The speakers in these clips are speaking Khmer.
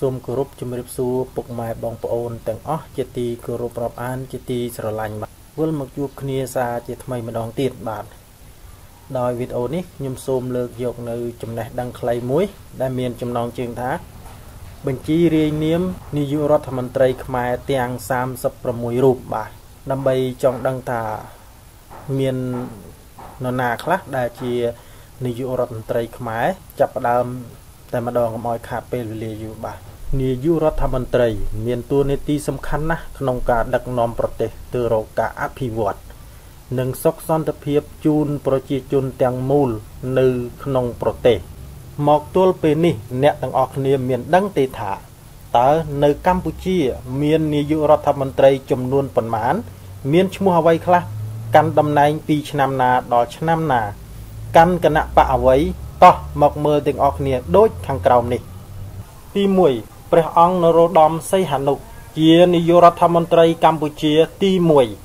សូមគោរពជំរាបសួរពុកម៉ែបងប្អូនទាំងអស់ជាទីគោរពរាប់អាន ជាទីស្រឡាញ់បាទវិលមកជួបគ្នាសារជាថ្មីម្ដងទៀតបាទដោយវីដេអូនេះខ្ញុំសូមលើកយកនៅចំណេះដឹងខ្លីមួយ ដែលមានចំណងជើងថា បញ្ជីរាយនាមនាយករដ្ឋមន្ត្រីខ្មែរទាំង36រូបបាទដើម្បីចង់ដឹងថាមាននរណាខ្លះដែលជានាយករដ្ឋមន្ត្រីខ្មែរចាប់ផ្ដើមតែម្ដងកុំឲ្យខាតពេលវេលាយូរបាទ នាយករដ្ឋមន្ត្រី មានតួនាទីសំខាន់ណាស់ក្នុងការដឹកនាំប្រទេសទៅរកការអភិវឌ្ឍនិងសុខសន្តិភាពជូនប្រជាជនទាំងមូលនៅក្នុងប្រទេស មកទល់ពេលនេះ អ្នកទាំងអស់គ្នាមានដឹងទេថាតើនៅកម្ពុជា មាននាយករដ្ឋមន្ត្រីចំនួនប៉ុន្មាន មានឈ្មោះអ្វីខ្លះកាន់តំណែងពីឆ្នាំណាដល់ឆ្នាំណា កាន់គណៈបកអ្វីតោះមកមើលទាំងអស់គ្នាដូចខាងក្រោមនេះទី1 ព្រះអង្គនរោត្តមសីហនុជានាយករដ្ឋមន្ត្រីកម្ពុជាទី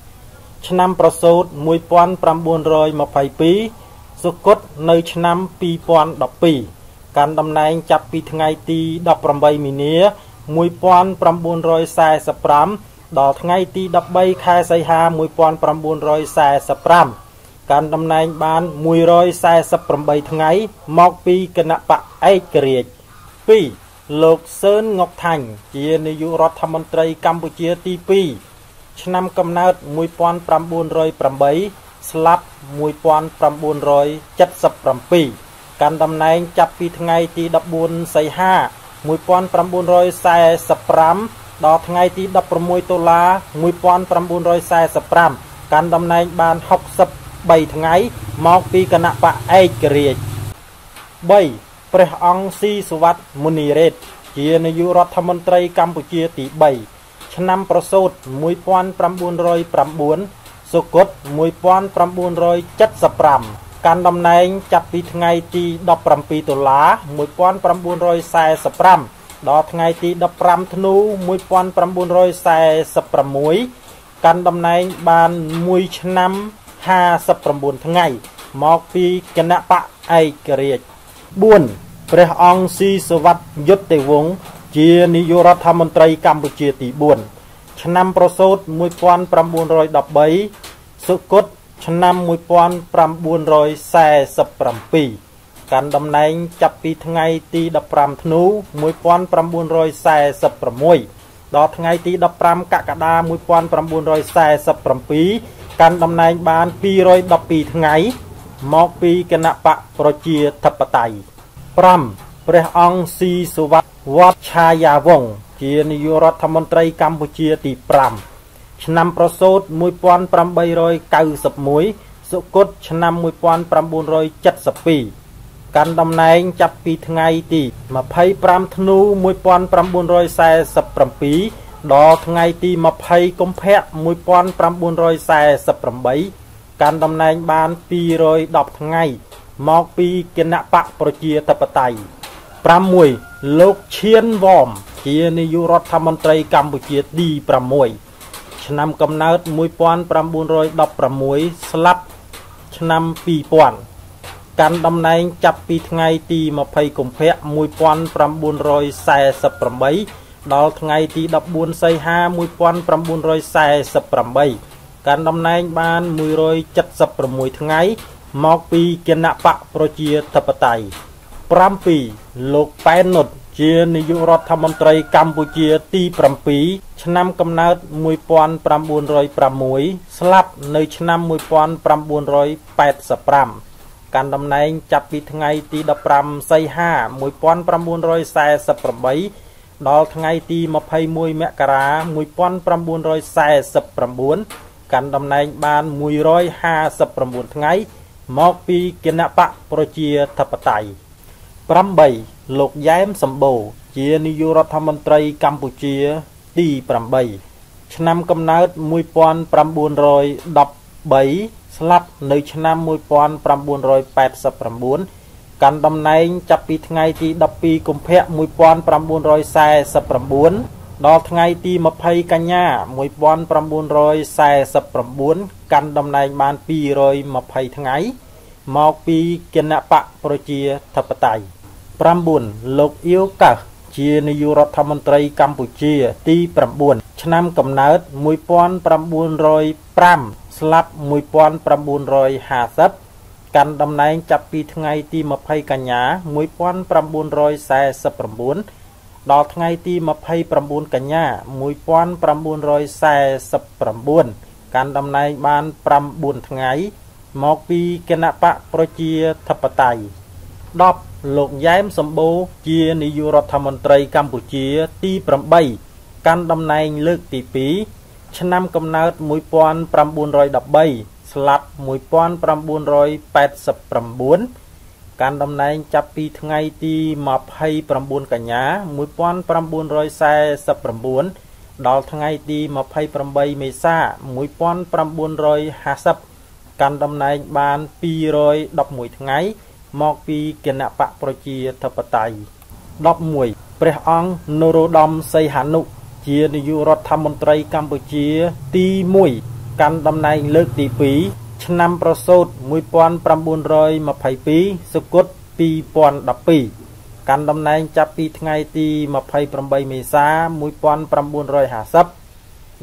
1ឆ្នាំប្រសូត1922សុគតនៅឆ្នាំ2012កាន់តំណែងចាប់ពីថ្ងៃទី18មីនា1945ដល់ថ្ងៃទី13ខែសីហា1945កាន់តំណែងបាន148ថ្ងៃមកពីគណៈបកឯករាជ្យ2 លោកសឿនងុកថាញ់ជានាយករដ្ឋមន្ត្រីកម្ពុជាទី2ឆ្នាំកំណើត1908ស្លាប់1977កាន់តំណែងចាប់ពីថ្ងៃទី14សីហា1945ដល់ថ្ងៃទី16តុលា1945កាន់តំណែងបាន60 3ថ្ងៃមកពីគណៈបកឯករាជ្យ3 ព្រះអង្គស៊ីសវត្តមុនីរ៉េតជានាយករដ្ឋមន្ត្រីកម្ពុជាទី3ឆ្នាំប្រសូត1909សុគត1975កាន់តំណែងចាប់ពីថ្ងៃទី17តុលា1945ដល់ថ្ងៃទី15ធ្នូ1946កាន់តំណែងបាន1ឆ្នាំ59ថ្ងៃមកពីគណៈបកឯករាជ្យ4 ព្រះអង្គស៊ីសវត្តយុទ្ធវង្សជានាយករដ្ឋមន្ត្រីកម្ពុជាទី4ឆ្នាំប្រសូត1913សុគតឆ្នាំ1947កាន់តំណែងចាប់ពីថ្ងៃទី15ធ្នូ1946ដល់ថ្ងៃទី15កក្កដា1947កាន់តំណែងបាន212ថ្ងៃមកពីគណៈបកប្រជាធិបតេយ្យ 5ព្រះអង្គស៊ីសុវត្ថវត្តឆាយាវង្សជានាយករដ្ឋមន្ត្រីកម្ពុជាទី5ឆ្នាំប្រសូត1891សុគតឆ្នាំ1972កាន់តំណែងចាប់ពីថ្ងៃទី25ធ្នូ1947ដល់ថ្ងៃទី20កុម្ភៈ1948កាន់តំណែងបាន210ថ្ងៃ មកពីគណៈបកប្រជាធិបតេយ្យ6លោកឈៀនវ៉មជានាយករដ្ឋមន្ត្រីកម្ពុជាទី6ឆ្នាំកំណើត1916ស្លាប់ឆ្នាំ2000កាន់តំណែងចាប់ពីថ្ងៃទី20កុម្ភៈ1948ដល់ថ្ងៃទី14សីហា1948កាន់តំណែងបាន176ថ្ងៃ មកពីគណៈបកប្រជាធិបតេយ្យ7លោកប៉ែននុតជានាយករដ្ឋមន្ត្រីកម្ពុជាទី7ឆ្នាំកំណើត1906ស្លាប់នៅឆ្នាំ1985កាន់តំណែងចាប់ពីថ្ងៃទី15សីហា1948ដល់ថ្ងៃទី21មករា1949កាន់តំណែងបាន159ថ្ងៃ មកពីគណៈបកប្រជាធិបតេយ្យ8លោកយ៉ែមសម្បូរជានាយករដ្ឋមន្ត្រីកម្ពុជាទី8ឆ្នាំកំណើត1913ស្លាប់នៅឆ្នាំ1989កាន់តំណែងចាប់ពីថ្ងៃទី12កុម្ភៈ1949ដល់ថ្ងៃទី20កញ្ញា1949 កាន់តំណែងបាន220ថ្ងៃមកពីគណៈបកប្រជាធិបតេយ្យ9លោកអៀវកាសជានាយករដ្ឋមន្ត្រីកម្ពុជា ទី9ឆ្នាំកំណើត1905ស្លាប់1950កាន់តំណែងចាប់ពីថ្ងៃទី20កញ្ញា1949ដល់ថ្ងៃទី29កញ្ញា1949 កាន់តំណែងបាន9ថ្ងៃ មកពីគណៈបកប្រជាធិបតេយ្យ10លោកយ៉ែមសម្បូរជានាយករដ្ឋមន្ត្រីកម្ពុជាទី8កាន់តំណែងលើកទី2ឆ្នាំកំណើត1913ស្លាប់1989កាន់តំណែងចាប់ពីថ្ងៃទី29កញ្ញា1949 ដល់ថ្ងៃទី28មេសា1950កាន់តំណែងបាន211ថ្ងៃ មកពីគណៈបកប្រជាធិបតេយ្យ11ព្រះអង្គនរោត្តមសីហនុជានាយករដ្ឋមន្ត្រីកម្ពុជាទី1កាន់តំណែងលើកទី2ឆ្នាំប្រសូត1922សុគត2012 កាន់តំណែងចាប់ពីថ្ងៃទី28មេសា1950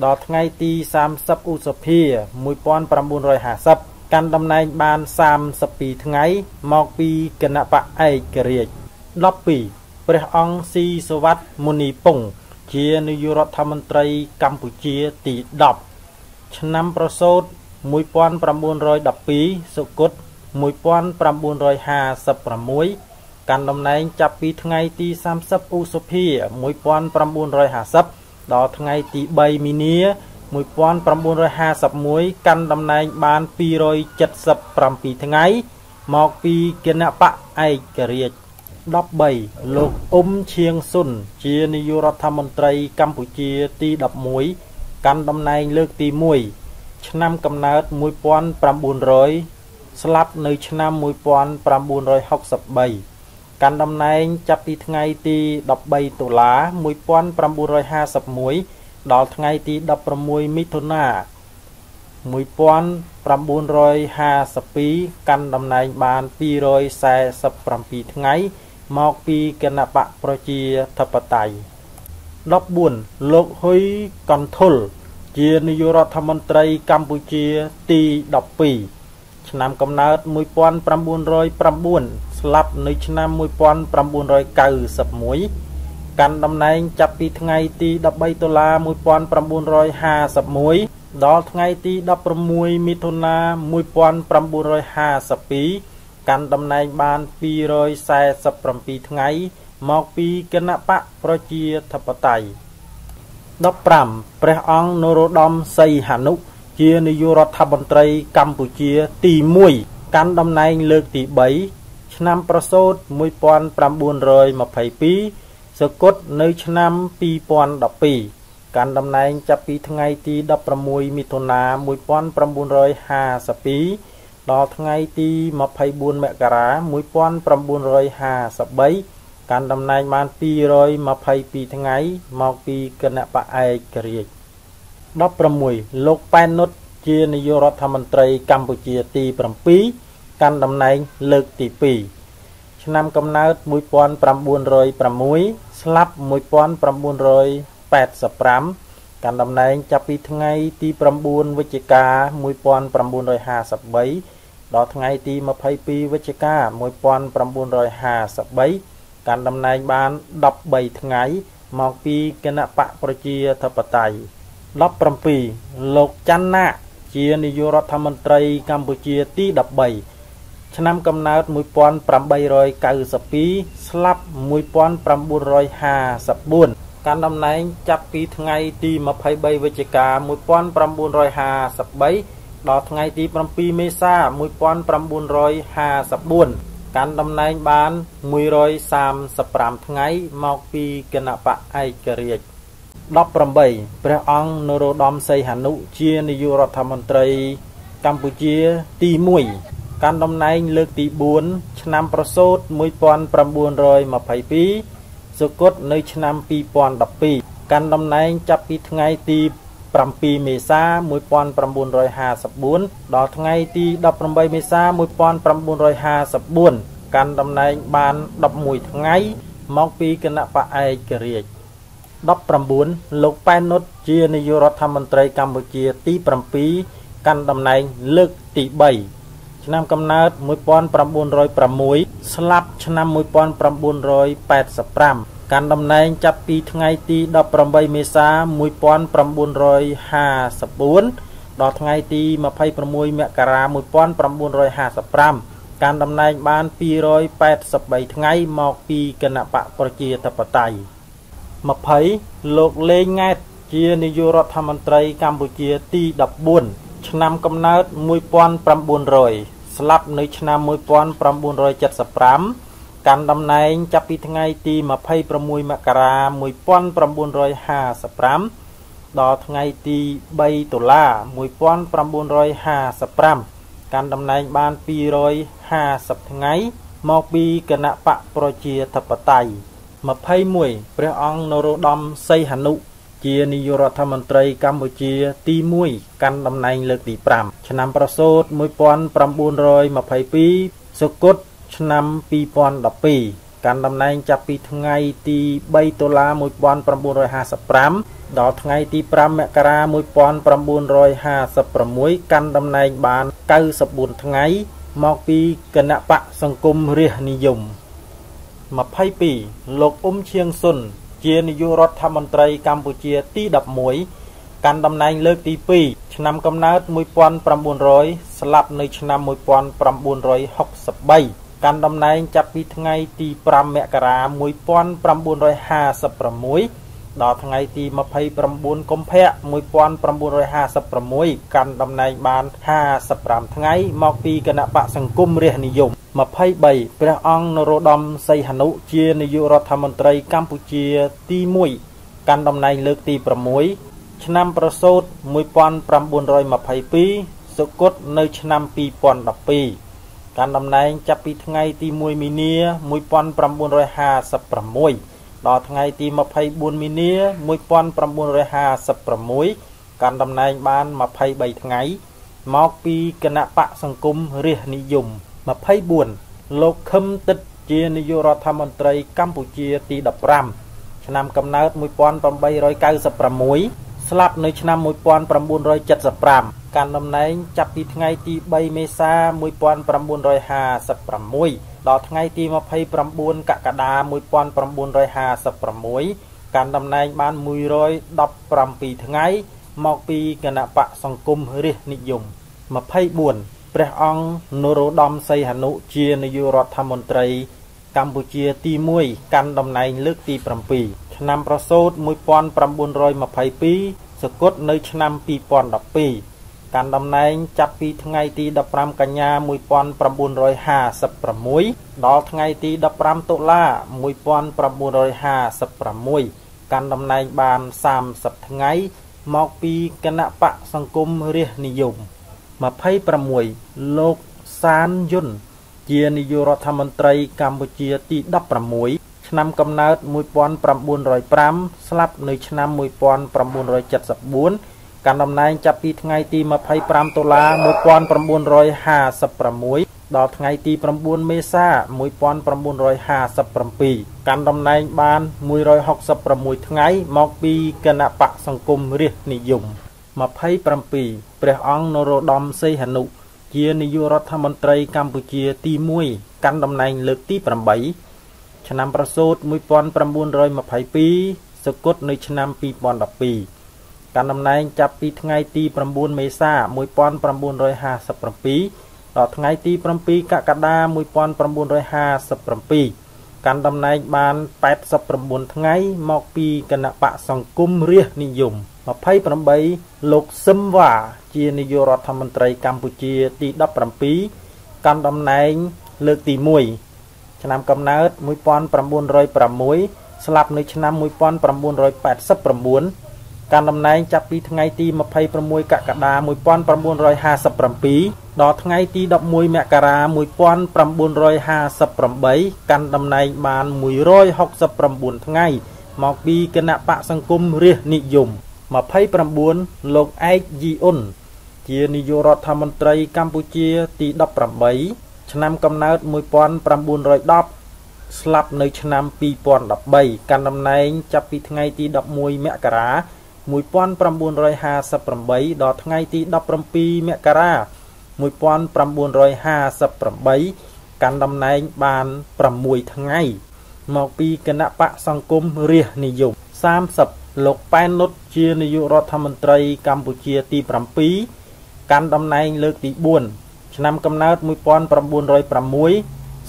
ដល់ថ្ងៃទី30ឧសភា1950កាន់តំណែងបាន32ថ្ងៃមកពីគណៈបកឯករាជ្យ12ព្រះអង្គស៊ីសវັດមុនីពងជានាយករដ្ឋមន្ត្រីកម្ពុជាទី10ឆ្នាំប្រសូត1912សុគត1956 កាន់តំណែងចាប់ពីថ្ងៃទី30ឧសភា1950ដល់ថ្ងៃទី3មីនា1951កាន់តំណែងបាន277ថ្ងៃ មកពីគណៈបកឯករាជ្យ13លោកអ៊ុំឈៀងស៊ុន ជានាយករដ្ឋមន្ត្រីកម្ពុជាទី11កាន់តំណែងលើកទី1ឆ្នាំកំណើត1900ស្លាប់នៅឆ្នាំ1963 កាន់តំណែងចាប់ពីថ្ងៃទី13តុលា1951ដល់ថ្ងៃទី16មិថុនា1952កាន់តំណែងបាន247ថ្ងៃមកពីគណៈបកប្រជាធិបតេយ្យ14លោកហ៊ុយកន្ធុលជានាយករដ្ឋមន្ត្រីកម្ពុជាទី12ឆ្នាំកំណើត1909 ស្លាប់នៅឆ្នាំ1991កាន់តំណែងចាប់ពីថ្ងៃទី13តុលា1951ដល់ថ្ងៃទី16មិថុនា1952កាន់តំណែងបាន247ថ្ងៃមកពីគណៈបកប្រជាធិបតេយ្យ15ព្រះអង្គនរោត្តមសីហនុជានាយករដ្ឋមន្ត្រីកម្ពុជាទី1កាន់តំណែងលើកទី3 ឆ្នាំប្រសូត1922សគត់នៅឆ្នាំ2012កាន់តំណែងចាប់ពីថ្ងៃទី16មិថុនា1952ដល់ថ្ងៃទី24មករា1953កាន់តំណែងបាន222ថ្ងៃមកពីគណៈបកឯករាជ្យ16លោកប៉ែននុតជានាយករដ្ឋមន្ត្រីកម្ពុជាទី7 កាន់តំណែងលើកទី2ឆ្នាំកំណើត1906ស្លាប់1985កាន់តំណែងចាប់ពីថ្ងៃទី9វិច្ឆិកា1953ដល់ថ្ងៃទី22វិច្ឆិកា1953កាន់តំណែងបាន13ថ្ងៃមកពីគណៈបកប្រជាធិបតេយ្យ17លោកច័ន្ទណាជានាយករដ្ឋមន្ត្រីកម្ពុជាទី13 ឆ្នាំកំណើត1892ស្លាប់1954កាន់តំណែងចាប់ពីថ្ងៃទី23វិច្ឆិកា1953ដល់ថ្ងៃទី7មេសា1954កាន់តំណែងបាន135ថ្ងៃមកពីគណៈបកឯករាជ្យ18ព្រះអង្គនរោត្តមសីហនុជានាយករដ្ឋមន្ត្រីកម្ពុជាទី1 កាន់តំណែងលើកទី4ឆ្នាំប្រសូត1922សុគតនៅឆ្នាំ2012កាន់តំណែងចាប់ពីថ្ងៃទី7មេសា1954ដល់ថ្ងៃទី18មេសា1954កាន់តំណែងបាន11ថ្ងៃមកពីគណៈបកឯករាជ្យ19លោកប៉ែននុតជានាយករដ្ឋមន្ត្រីកម្ពុជាទី7កាន់តំណែងលើកទី3 ឆ្នាំកំណើត1906ស្លាប់ឆ្នាំ1985កាន់តំណែងចាប់ពីថ្ងៃទី18មេសា1954ដល់ថ្ងៃទី26មករា1955កាន់តំណែងបាន283ថ្ងៃមកពីគណៈបកប្រជាធិបតេយ្យ20លោកលេងង៉ែតជានាយករដ្ឋមន្ត្រីកម្ពុជាទី14 ឆ្នាំកំណើត1900ស្លាប់នៅឆ្នាំ1975កាន់តំណែងចាប់ពីថ្ងៃទី26មករា1955ដល់ថ្ងៃទី3តុលា1955កាន់តំណែងបាន250ថ្ងៃមកពីគណៈបកប្រជាធិបតេយ្យ21ព្រះអង្គនរោត្តមសីហនុ ជានាយករដ្ឋមន្ត្រីកម្ពុជាទី1កាន់តំណែងលើកទី5ឆ្នាំប្រសូត1922សុគតឆ្នាំ2012កាន់តំណែងចាប់ពីថ្ងៃទី3តុលា1955ដល់ថ្ងៃទី5មករា1956កាន់តំណែងបាន94ថ្ងៃមកពីគណៈបកសង្គមរាស្ត្រនិយម22លោកអ៊ុំឈៀងសុន ជានាយករដ្ឋមន្ត្រីកម្ពុជាទី11កាន់តំណែងលើកទី2ឆ្នាំកំណើត1900ស្លាប់នៅឆ្នាំ1963កាន់តំណែងចាប់ពីថ្ងៃទី5មករា1956 ដល់ថ្ងៃទី29កុម្ភៈ1956កាន់តំណែងបាន55ថ្ងៃមកពីគណៈបកសង្គមរាស្ត្រនិយម23ព្រះអង្គនរោត្តមសីហនុជានាយករដ្ឋមន្ត្រីកម្ពុជាទី1កាន់តំណែងលើកទី6ឆ្នាំប្រសូត1922សុគតនៅឆ្នាំ2012កាន់តំណែងចាប់ពីថ្ងៃទី1មីនា1956 ដល់ថ្ងៃទី24មីនា1956កាន់តំណែងបាន23ថ្ងៃ មកពីគណៈបកសង្គមរាស្ត្រនិយម24លោកខឹមទឹកជានាយករដ្ឋមន្ត្រីកម្ពុជាទី15ឆ្នាំកំណើត1896ស្លាប់នៅឆ្នាំ1975កាន់តំណែងចាប់ពីថ្ងៃទី3មេសា1956 ដល់ថ្ងៃទី29កក្កដា1956កាន់តំណែងបាន117ថ្ងៃ មកពីគណៈបកសង្គមរាស្ត្រនិយម24ព្រះអង្គនរោត្តមសីហនុជានាយករដ្ឋមន្ត្រីកម្ពុជាទី1កាន់តំណែងលើកទី7ឆ្នាំប្រសូត1922សគត់នៅឆ្នាំ2012 កាន់តំណែងចាប់ពីថ្ងៃទី15កញ្ញា1956ដល់ថ្ងៃទី15តុលា1956កាន់តំណែងបាន30ថ្ងៃ មកពីគណៈបកសង្គមរាស្ត្រនិយម26លោកសានយុនជានាយករដ្ឋមន្ត្រីកម្ពុជាទី16ឆ្នាំកំណើត1905ស្លាប់នៅឆ្នាំ1974 កាន់តំណែងចាប់ពីថ្ងៃទី25តុលា1956ដល់ថ្ងៃទី9មេសា1957កាន់តំណែងបាន166ថ្ងៃមកពីគណៈបកសង្គមរាស្ត្រនិយម27ព្រះអង្គនរោត្តមសីហនុជានាយករដ្ឋមន្ត្រីកម្ពុជាទី1កាន់តំណែងលើកទី8ឆ្នាំប្រសូត1922សគត់នៅឆ្នាំ2012 កាន់តំណែងចាប់ពីថ្ងៃទី9មេសា1957ដល់ថ្ងៃទី7កក្កដា1957កាន់តំណែងបាន89ថ្ងៃមកពីគណៈបកសង្គមរាស្ត្រនិយម28លោកសឹមវ៉ាជានាយករដ្ឋមន្ត្រីកម្ពុជាទី17កាន់តំណែងលើកទី1ឆ្នាំកំណើត1906ស្លាប់នៅឆ្នាំ1989 កាន់តំណែងចាប់ពីថ្ងៃទី26កក្កដា1957ដល់ថ្ងៃទី11មករា1958កាន់តំណែងបាន169ថ្ងៃមកពីគណៈបកសង្គមរាស្ត្រនិយម29លោកឯកយីអ៊ុនជានាយករដ្ឋមន្ត្រីកម្ពុជាទី18ឆ្នាំកំណើត1910ស្លាប់នៅឆ្នាំ2013កាន់តំណែងចាប់ពីថ្ងៃទី11មករា 1958ដល់ថ្ងៃទី17មករា1958កាន់តំណែងបាន6ថ្ងៃ មកពីគណៈបកសង្គមរាស្ត្រនិយម30លោកប៉ែននុតជានាយករដ្ឋមន្ត្រីកម្ពុជាទី7កាន់តំណែងលើកទី4ឆ្នាំកំណើត1906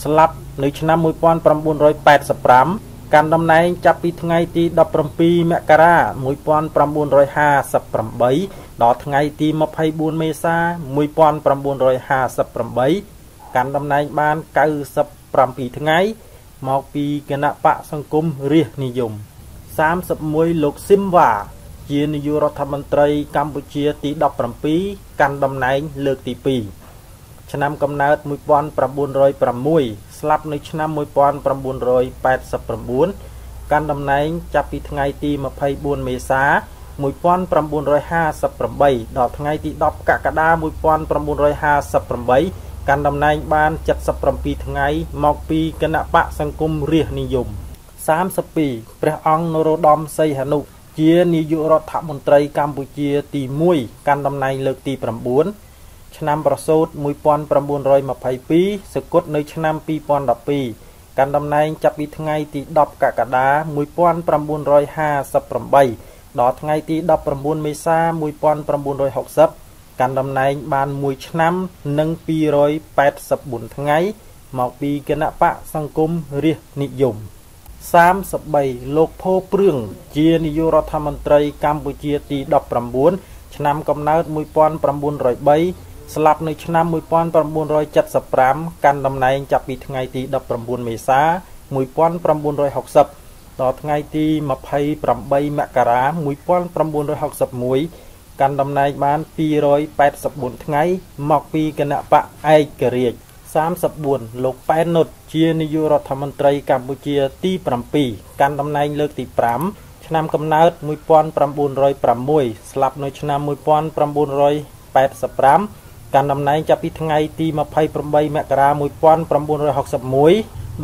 ស្លាប់នៅឆ្នាំ1985 កាន់តំណែងចាប់ពីថ្ងៃទី17មករា1958ដល់ថ្ងៃទី24មេសា1958កាន់តំណែងបាន97ថ្ងៃ មកពីគណៈបកសង្គមរាស្ត្រនិយម31លោកស៊ីមវ៉ាជានាយករដ្ឋមន្ត្រីកម្ពុជាទី17កាន់តំណែងលើកទី2 ឆ្នាំកំណើត1906ស្លាប់នៅឆ្នាំ1989កាន់តំណែងចាប់ពីថ្ងៃទី24មេសា1958ដល់ថ្ងៃទី10កក្កដា1958កាន់តំណែងបាន77ថ្ងៃមកពីគណៈបកសង្គមរាស្ត្រនិយម32ព្រះអង្គនរោត្តមសីហនុជានាយករដ្ឋមន្ត្រីកម្ពុជាទី1កាន់តំណែងលើកទី9 ឆ្នាំប្រសូត1922សគត់នៅឆ្នាំ2012កាន់តំណែងចាប់ពីថ្ងៃទី10កក្កដា1958ដល់ថ្ងៃទី19មេសា1960កាន់តំណែងបាន1ឆ្នាំនិង284ថ្ងៃមកពីគណៈបកសង្គមរាស្ត្រនិយម33លោកផូព្រឿងជានាយករដ្ឋមន្ត្រីកម្ពុជាទី19ឆ្នាំកំណើត1903 ស្លាប់នៅឆ្នាំ1975កាន់តំណែងចាប់ពីថ្ងៃទី19មេសា1960ដល់ថ្ងៃទី28មករា1961កាន់តំណែងបាន284ថ្ងៃមកពីគណៈបកឯករាជ្យ34លោកប៉ែននុតជានាយករដ្ឋមន្ត្រីកម្ពុជាទី7កាន់តំណែងលើកទី5ឆ្នាំកំណើត1906ស្លាប់នៅឆ្នាំ1985 កាន់តំណែងចាប់ពីថ្ងៃទី28មករា1961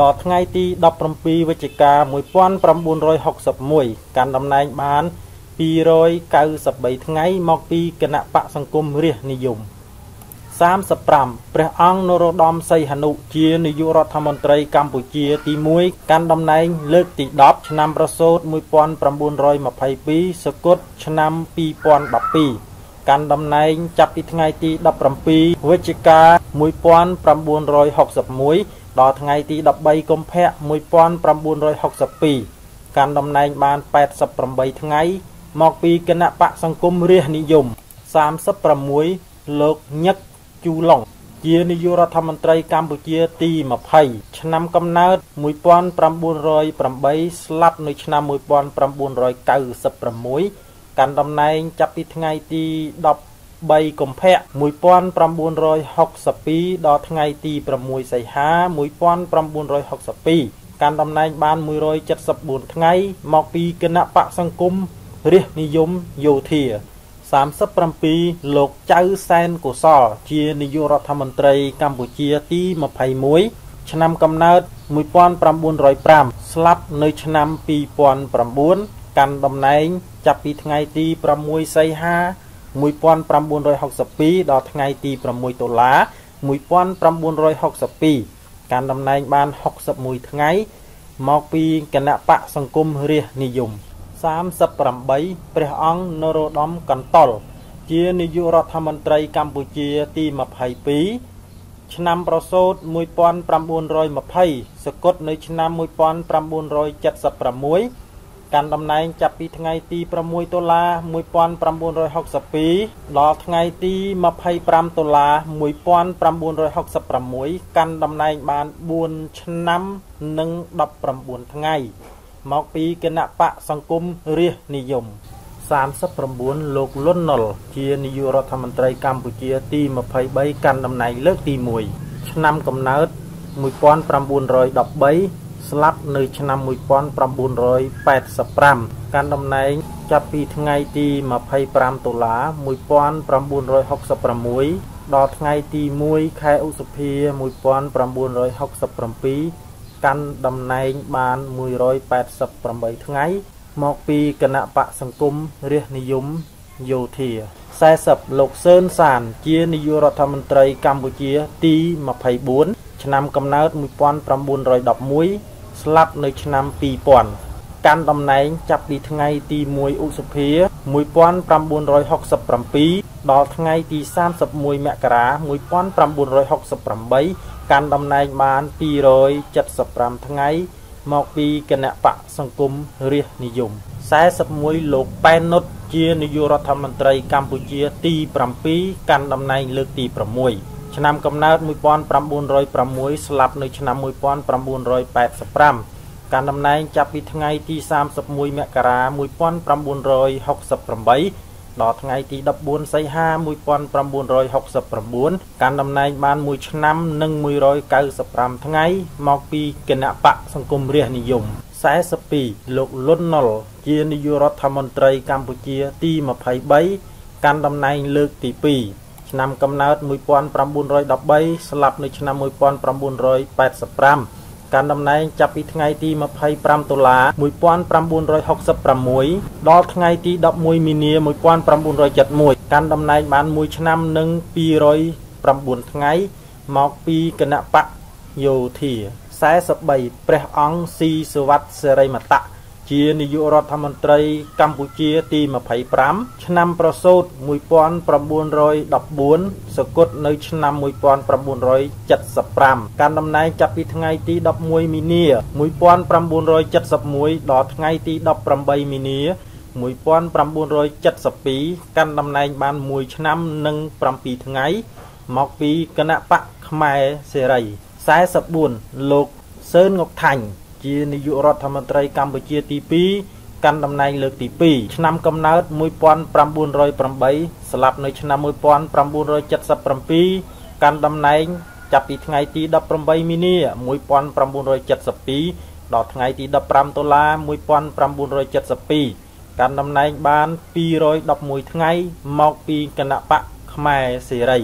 ដល់ថ្ងៃទី17វិច្ឆិកា1961កាន់តំណែងបាន293ថ្ងៃមកពីគណៈបកសង្គមរាស្ត្រនិយម35ព្រះអង្គនរោត្តមសីហនុជានាយករដ្ឋមន្ត្រីកម្ពុជាទី1កាន់តំណែងលើកទី10ឆ្នាំប្រសូត1922សគត់ឆ្នាំ2012 កាន់តំណែងចាប់ពីថ្ងៃទី17វិច្ឆិកា1961ដល់ថ្ងៃទី13កុម្ភៈ1962កាន់តំណែងបាន88ថ្ងៃ មកពីគណៈបកសង្គមរាស្ត្រនិយម36លោកញឹកជូឡុងជានាយករដ្ឋមន្ត្រីកម្ពុជាទី20ឆ្នាំកំណើត1908ស្លាប់នៅឆ្នាំ1996 កាន់តំណែងចាប់ពីថ្ងៃទី13កុម្ភៈ1962ដល់ថ្ងៃទី6សីហា1962កាន់តំណែងបាន174ថ្ងៃមកពីគណៈបកសង្គមរាជនិយមយោធា37លោកចៅសែនកុសល ជានាយករដ្ឋមន្ត្រីកម្ពុជាទី21ឆ្នាំកំណើត1905ស្លាប់នៅឆ្នាំ2009 កាន់តំណែង ចាប់ពីថ្ងៃទី6សីហា1962ដល់ថ្ងៃទី6តុលា1962កាន់តំណែងបាន61ថ្ងៃ មកពីគណៈបកសង្គមរាស្ត្រនិយម38ព្រះអង្គនរោត្តមកន្តល ជានាយករដ្ឋមន្ត្រីកម្ពុជាទី22ឆ្នាំប្រសូត1920សគត់នៅឆ្នាំ1976 កាន់តំណែងចាប់ពីថ្ងៃទី6តុលា1962ដល់ថ្ងៃទី25តុលា1966កាន់តំណែងបាន4ឆ្នាំនិង19ថ្ងៃមកពីគណៈបកសង្គមរាស្ត្រនិយម39លោកលន់ណុលជានាយករដ្ឋមន្ត្រីកម្ពុជាទី23កាន់តំណែងលើកទី1ឆ្នាំកំណើត1913 ស្លាប់នៅឆ្នាំ1985កាន់តំណែងចាប់ពីថ្ងៃទី25តុលា1966ដល់ថ្ងៃទី1ខែឧសភា1967កាន់តំណែងបាន188ថ្ងៃមកពីគណៈបកសង្គមរាស្ត្រនិយមយោធា40លោកសឿនសាន ជានាយករដ្ឋមន្ត្រីកម្ពុជាទី24ឆ្នាំកំណើត1911 ស្លាប់នៅឆ្នាំ2000កាន់តំណែងចាប់ពីថ្ងៃទី1ឧសភា1967ដល់ថ្ងៃទី31មករា1968កាន់តំណែងបាន275ថ្ងៃមកពីគណៈបកសង្គមរាស្ត្រនិយម41លោកប៉ែននុតជានាយករដ្ឋមន្ត្រីកម្ពុជាទី7កាន់តំណែងលើកទី6 ឆ្នាំកំណើត1906ស្លាប់នៅឆ្នាំ1985កាន់តំណែងចាប់ពីថ្ងៃទី31មករា1968ដល់ថ្ងៃទី14សីហា1969កាន់តំណែងបាន1ឆ្នាំនិង195ថ្ងៃមកពីគណៈបកសង្គមរាស្ត្រនិយម42លោកលុនណុលជានាយករដ្ឋមន្ត្រីកម្ពុជាទី23កាន់តំណែងលើកទី2 ឆ្នាំកំណើត1913ស្លាប់នៅឆ្នាំ1985កាន់តំណែងចាប់ពីថ្ងៃទី25តុលា1966ដល់ថ្ងៃទី11មីនា1971កាន់តំណែងបាន1ឆ្នាំនិង209ថ្ងៃមកពីគណៈបកយោធា43ព្រះអង្គស៊ីសុវត្ថិសេរីមតៈ ជានាយករដ្ឋមន្ត្រីកម្ពុជាទី25ឆ្នាំប្រសូត1914សគត់នៅឆ្នាំ1975កាន់តំណែងចាប់ពីថ្ងៃទី11មីនា1971ដល់ថ្ងៃទី18មីនា1972កាន់តំណែងបាន1ឆ្នាំនិង7ថ្ងៃមកពីគណៈបកខ្មែរសេរី44លោកសឿនងុកថាញ់ ជានាយករដ្ឋមន្ត្រីកម្ពុជាទី2កាន់តំណែងលើកទី2ឆ្នាំកំណើត1908ស្លាប់នៅឆ្នាំ1977កាន់តំណែងចាប់ពីថ្ងៃទី18មីនា1972ដល់ថ្ងៃទី15តុលា1972កាន់តំណែងបាន211ថ្ងៃមកពីគណៈបកខ្មែរសេរី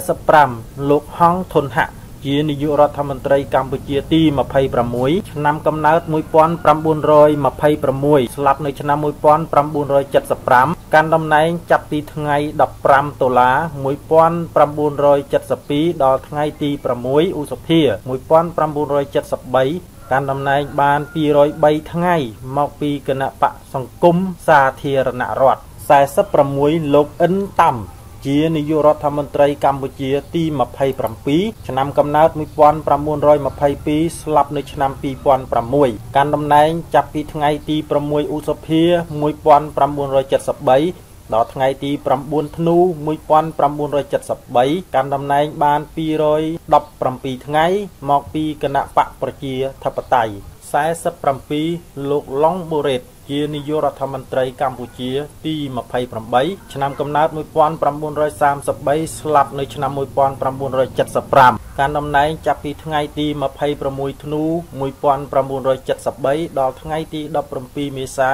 45លោកហងធុនហៈ ជានាយករដ្ឋមន្ត្រីកម្ពុជាទី26ឆ្នាំកំណើត1926ស្លាប់នៅឆ្នាំ1975កាន់តំណែងចាប់ពីថ្ងៃ15តុលា1972ដល់ថ្ងៃទី6ឧសភា1973កាន់តំណែងបាន203ថ្ងៃមកពីគណៈបកសង្គមសាធារណរដ្ឋ46លោកអិនតាំ ជានាយករដ្ឋមន្ត្រីកម្ពុជាទី27ឆ្នាំកំណើត1922ស្លាប់នៅឆ្នាំ2006កាន់តំណែងចាប់ពីថ្ងៃទី6ឧសភា1973ដល់ថ្ងៃទី9ធ្នូ1973កាន់តំណែងបាន217ថ្ងៃមកពីគណៈបកប្រជាធិបតេយ្យ47លោកឡុងបូរ៉េត ជានាយករដ្ឋមន្ត្រីកម្ពុជាទី28ឆ្នាំកំណើត1933ស្លាប់នៅឆ្នាំ1975ការតំណែងចាប់ពីថ្ងៃទី26ធ្នូ1973ដល់ថ្ងៃទី17មេសា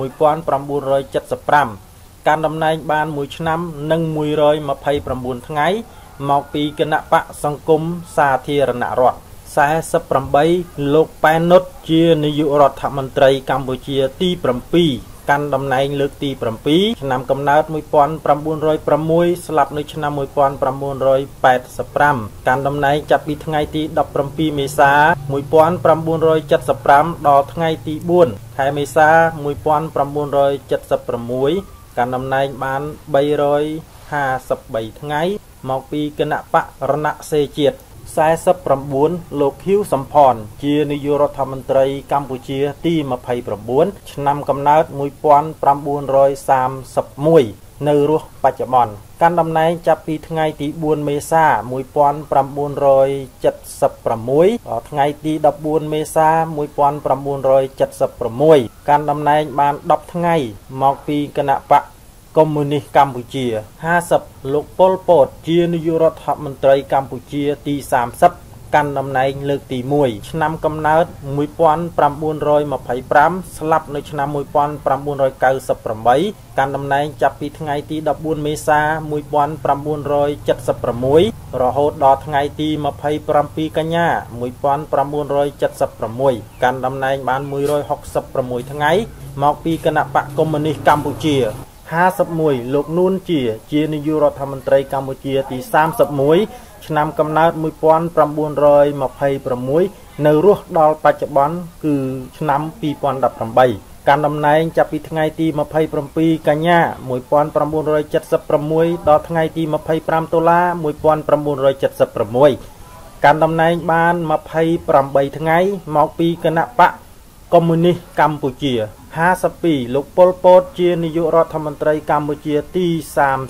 1975ការតំណែងបាន1ឆ្នាំនិង129ថ្ងៃមកពីគណៈបកសង្គមសាធារណរដ្ឋ 48លោកប៉ែននុតជានាយករដ្ឋមន្ត្រីកម្ពុជាទី7កាន់តំណែងលើកទី7ឆ្នាំកំណើត1906ស្លាប់នៅឆ្នាំ1985កាន់តំណែងចាប់ពីថ្ងៃទី17មេសា1975ដល់ថ្ងៃទី4ខែមេសា1976កាន់តំណែងបាន353ថ្ងៃមកពីគណៈបករណសេជាតិ 49លោកហ៊ីវសំផន ជានាយករដ្ឋមន្ត្រីកម្ពុជាទី29ឆ្នាំកំណើត1931នៅរស់បច្ចុប្បន្នកាន់តំណែងចាប់ពីថ្ងៃទី4មេសា1976ដល់ថ្ងៃទី14មេសា1976កាន់តំណែងបាន10ថ្ងៃមកពីគណៈបក កុម្មុយនីសកម្ពុជា50លោកប៉ុលពត ជានាយករដ្ឋមន្ត្រីកម្ពុជាទី30កាន់តំណែងលើកទី1ឆ្នាំកំណើត1925ស្លាប់នៅឆ្នាំ1998កាន់តំណែងចាប់ពីថ្ងៃទី14មេសា1976រហូតដល់ថ្ងៃទី27កញ្ញា1976កាន់តំណែងបាន166ថ្ងៃមកពីគណៈបកកុម្មុយនីសកម្ពុជា 51លោកនួនជា ជានាយករដ្ឋមន្ត្រីកម្ពុជាទី31ឆ្នាំកំណើត1926នៅរស់ដល់បច្ចុប្បន្នគឺឆ្នាំ2018កាន់តំណែងចាប់ពីថ្ងៃទី27កញ្ញា1976ដល់ថ្ងៃទី25តុលា1976កាន់តំណែងបាន28ថ្ងៃមកពីគណៈបកកុម្មុយនីសកម្ពុជា 52លោកប៉ុលពតជានាយករដ្ឋមន្ត្រីកម្ពុជាទី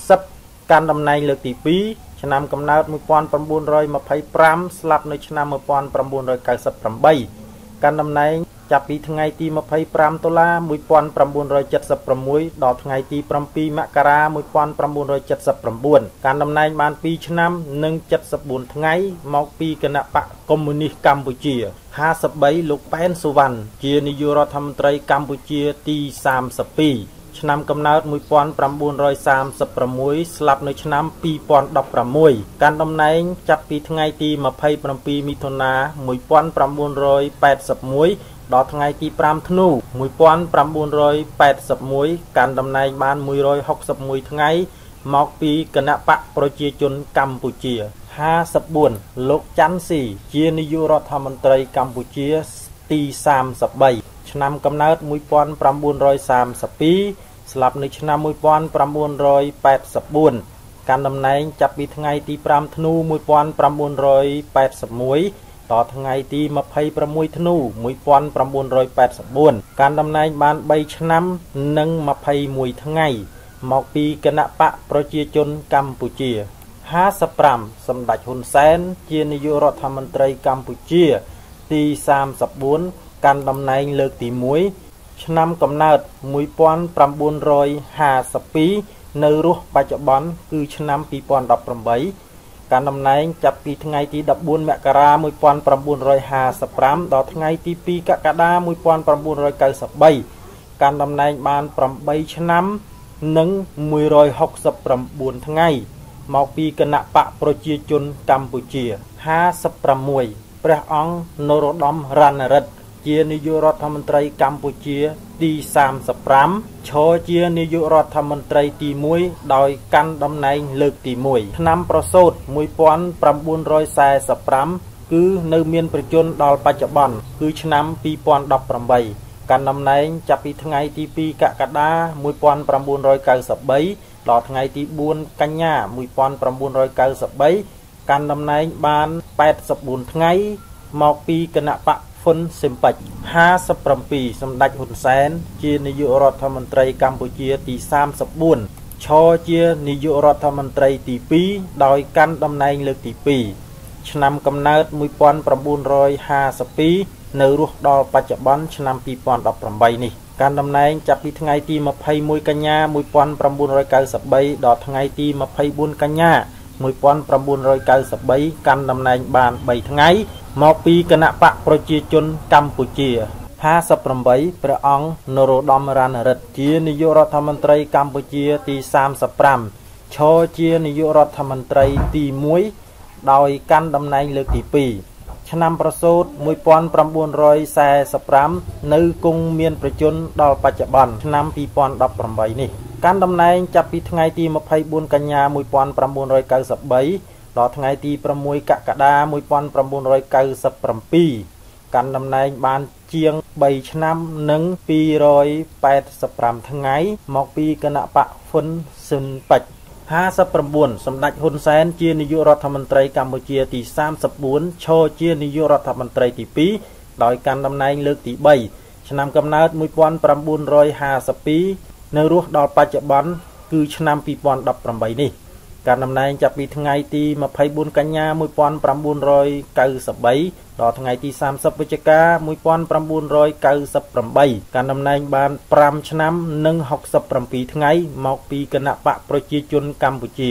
30កាន់តំណែងលើកទី2ឆ្នាំកំណើត1925ស្លាប់នៅឆ្នាំ1998កាន់តំណែង ចាប់ពីថ្ងៃទី25តុលា1976ដល់ថ្ងៃទី7មករា1979កាន់តំណែងបាន2ឆ្នាំនិង74ថ្ងៃមកពីគណៈបកកុម្មុយនីសកម្ពុជា53លោកប៉ែនសុវណ្ណជានាយករដ្ឋមន្ត្រីកម្ពុជាទី32ឆ្នាំកំណើត1936ស្លាប់នៅឆ្នាំ2016កាន់តំណែងចាប់ពីថ្ងៃទី27មិថុនា1981 ដល់ថ្ងៃទី5ធ្នូ1981កាន់តំណែងបាន161ថ្ងៃមកពីគណៈបកប្រជាជនកម្ពុជា54លោកច័ន្ទស៊ីជានាយករដ្ឋមន្ត្រីកម្ពុជាទី33ឆ្នាំកំណើត1932ស្លាប់នៅឆ្នាំ1984កាន់តំណែងចាប់ពីថ្ងៃទី5ធ្នូ1981 ដល់ថ្ងៃទី26ធ្នូ1984កាន់តំណែងបាន3ឆ្នាំនិង21ថ្ងៃ មកពីគណៈបកប្រជាជនកម្ពុជា55សម្ដេចហ៊ុនសែន ជានាយករដ្ឋមន្ត្រីកម្ពុជា ទី34កាន់តំណែងលើកទី1ឆ្នាំកំណើត1952នៅរស់បច្ចុប្បន្នគឺឆ្នាំ2018 កាន់តំណែងចាប់ពីថ្ងៃទី14មករា1955ដល់ថ្ងៃទី2កក្កដា1993កាន់តំណែងបាន8ឆ្នាំនិង169ថ្ងៃមកពីគណៈបកប្រជាជនកម្ពុជា56ព្រះអង្គនរោត្តមរណរដ្ឋ ជានាយករដ្ឋមន្ត្រីកម្ពុជាទី35ឈរជានាយករដ្ឋមន្ត្រីទី1ដោយកាន់តំណែងលើកទី1ឆ្នាំប្រសូត1945គឺនៅមានប្រជជនដល់បច្ចុប្បន្នគឺឆ្នាំ2018កាន់តំណែងចាប់ពីថ្ងៃទី2កក្កដា1993ដល់ថ្ងៃទី4កញ្ញា1993កាន់តំណែងបាន84ថ្ងៃមកពីគណៈបក ហ្វុនស៊ិមប៉ិច57សម្ដេចហ៊ុនសែន ជានាយករដ្ឋមន្ត្រីកម្ពុជាទី34ឈរជានាយករដ្ឋមន្ត្រីទី2ដោយកាន់តំណែងលើកទី2ឆ្នាំកំណើត1952នៅរស់ដល់បច្ចុប្បន្នឆ្នាំ2018នេះកាន់តំណែងចាប់ពីថ្ងៃទី21កញ្ញា1993ដល់ថ្ងៃទី24កញ្ញា 1993កាន់តំណែងបាន3ថ្ងៃ មកពីគណៈបកប្រជាជនកម្ពុជា58ព្រះអង្គនរោត្តមរណរដ្ឋជានាយករដ្ឋមន្ត្រីកម្ពុជាទី35ឈរជានាយករដ្ឋមន្ត្រីទី1ដោយកាន់តំណែងលើកទី2ឆ្នាំប្រសូត1945នៅគង់មានប្រជជនដល់បច្ចុប្បន្នឆ្នាំ2018នេះ កាន់តំណែងចាប់ពីថ្ងៃទី24កញ្ញា1993ដល់ថ្ងៃទី6កក្កដា1997កាន់តំណែងបានជាង3ឆ្នាំនិង285ថ្ងៃមកពីគណៈបកហ្វុនស៊ុនប៉ិច59សម្ដេចហ៊ុនសែនជានាយករដ្ឋមន្ត្រីកម្ពុជាទី34ឈរជានាយករដ្ឋមន្ត្រីទី2ដោយកាន់តំណែងលើកទី3ឆ្នាំកំណើត1952 នៅរស់ដល់បច្ចុប្បន្នគឺឆ្នាំ2018នេះការតំណែងចាប់ពីថ្ងៃទី24កញ្ញា1993ដល់ថ្ងៃទី30វិច្ឆិកា1998ការតំណែងបាន5ឆ្នាំនិង67ថ្ងៃមកពីគណៈបកប្រជាជនកម្ពុជា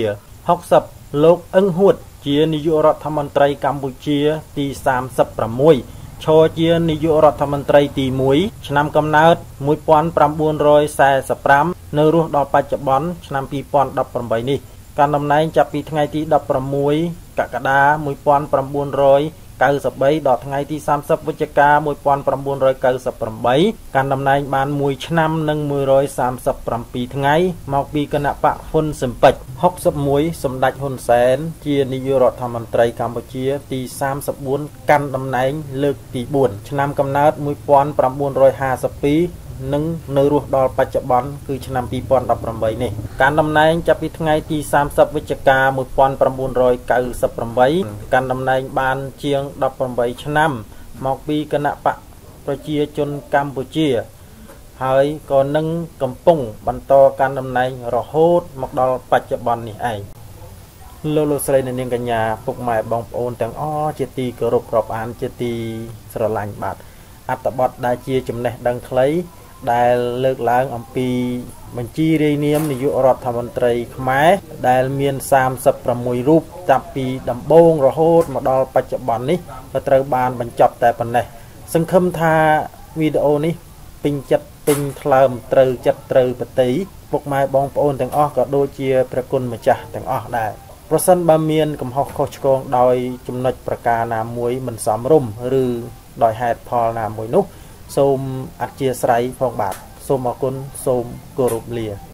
60លោកអឹងហួត ជានាយករដ្ឋមន្ត្រីកម្ពុជាទី36 ឈរជានាយករដ្ឋមន្ត្រីទី1ឆ្នាំកំណើត1945នៅរស់ដល់បច្ចុប្បន្នឆ្នាំ2018នេះកាន់តំណែងចាប់ពីថ្ងៃទី16កក្កដា1900 93ដល់ថ្ងៃទី30វិច្ឆិកា1998កាន់តំណែងបាន1ឆ្នាំនិង137ថ្ងៃមកពីគណៈបកហ៊ុនស៊ិមពេច61សម្ដេចហ៊ុនសែន ជានាយករដ្ឋមន្ត្រីកម្ពុជាទី34កាន់តំណែងលើកទី4ឆ្នាំកំណើត1952 និងនៅរស់ដល់បច្ចុប្បន្នគឺឆ្នាំ2018នេះកាន់តំណែងចាប់ពីថ្ងៃទី30វិច្ឆិកា1998កាន់តំណែងបានជាង18ឆ្នាំ មកពីគណៈបកប្រជាជនកម្ពុជា ហើយក៏នឹងកំពុងបន្តកាន់តំណែងរហូតមកដល់បច្ចុប្បន្ននេះឯងលោកលោកស្រីនាងកញ្ញាពុកម៉ែបងប្អូនទាំងអស់ជាទីគោរពរាប់អានជាទីស្រឡាញ់បាទអត្តបទដែលជាចំណេះដឹងខ្លី ដែលលើកឡើងអំពីបញ្ជីរាយនាមនាយករដ្ឋមន្ត្រីខ្មែរដែលមាន36រូបចាប់ពីដំបូងរហូតមកដល់បច្ចុប្បន្ននេះក៏ត្រូវបានបញ្ចប់តែប៉ុណ្ណេះសង្ឃឹមថាវីដេអូនេះពេញចិត្តពេញថ្លើមត្រូវចិត្តត្រូវបតីពុកម៉ែបងប្អូនទាំងអស់ក៏ដូចជាព្រះគុណម្ចាស់ទាំងអស់ដែរប្រសិនបើមានកំហុសខុសឆ្គងដោយចំណុចប្រការណាមួយមិនសមរម្យឬដោយហេតុផលណាមួយនោះ សូមអធិស្ឋានផងបាទសូមអរគុណសូមគោរពលា